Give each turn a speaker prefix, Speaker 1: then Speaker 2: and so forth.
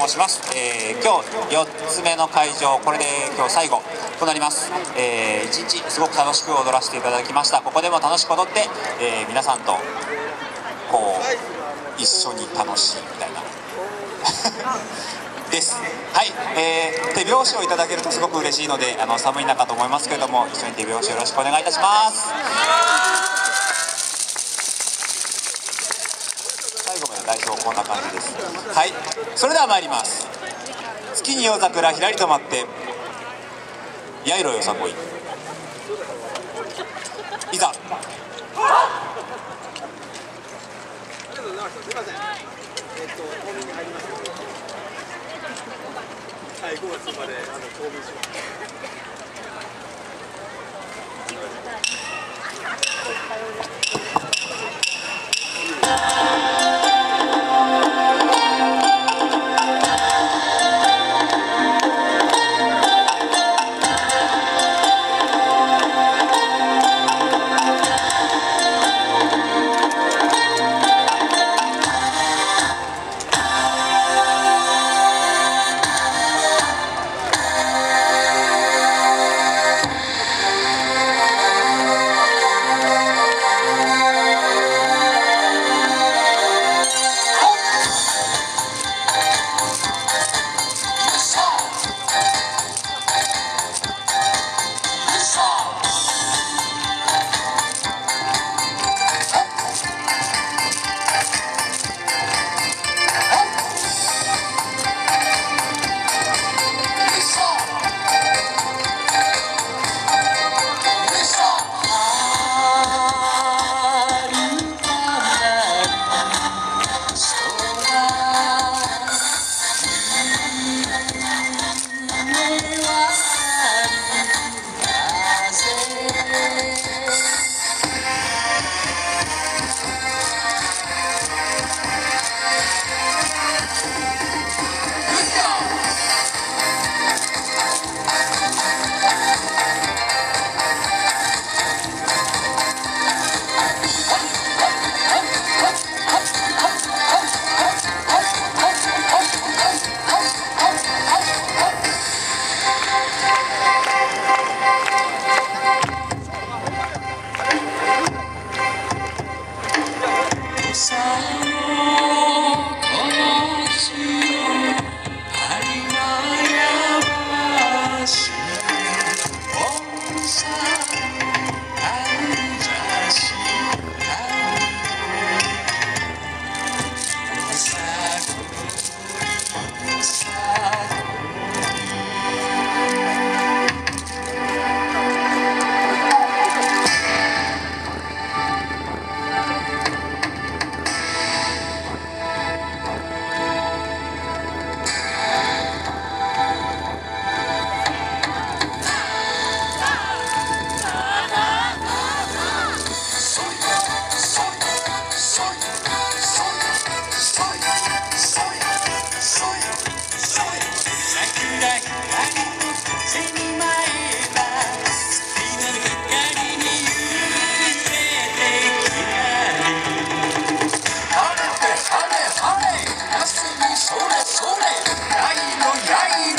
Speaker 1: 申します、えー今日4つ目の会場これで今日最後となります、え1日すごく楽しく踊らせていただきました。ここでも楽しく踊って、えー皆さんとこう一緒に楽しいみたいな。です。はい、えー手拍子をいただけるとすごく嬉しいのであの寒い中と思いますけれども一緒に手拍子よろしくお願いいたします最後まで代表こんな感じです。はい。それでは参ります。月に夜桜ひらりと待ってやいろよさこい。いざ。
Speaker 2: はい、5月まで、あの、冬眠します。Daddy.